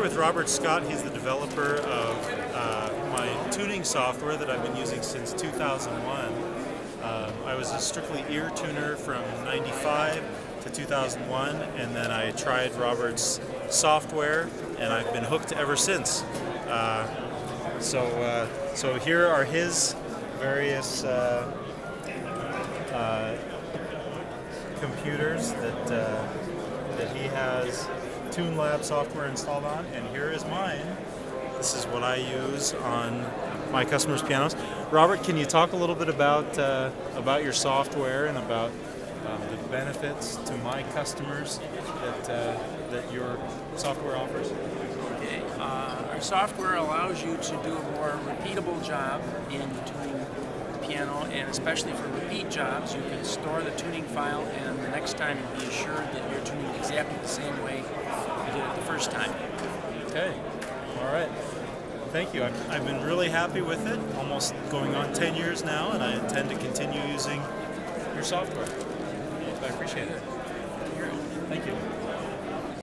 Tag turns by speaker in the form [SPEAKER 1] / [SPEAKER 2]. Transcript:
[SPEAKER 1] here with Robert Scott. He's the developer of uh, my tuning software that I've been using since 2001. Um, I was a strictly ear tuner from 95 to 2001, and then I tried Robert's software, and I've been hooked ever since. Uh, so, uh, so here are his various uh, uh, computers that that he has TuneLab software installed on, and here is mine. This is what I use on my customers' pianos. Robert, can you talk a little bit about uh, about your software and about um, the benefits to my customers that uh, that your software offers?
[SPEAKER 2] Okay. Uh, our software allows you to do a more repeatable job in tuning piano, and especially for repeat jobs, you can store the tuning file, and the next time be assured that you're tuning exactly the same way you did it the first time.
[SPEAKER 1] Okay. All right. Thank you. I've, I've been really happy with it, almost going on 10 years now, and I intend to continue using your software. I appreciate it.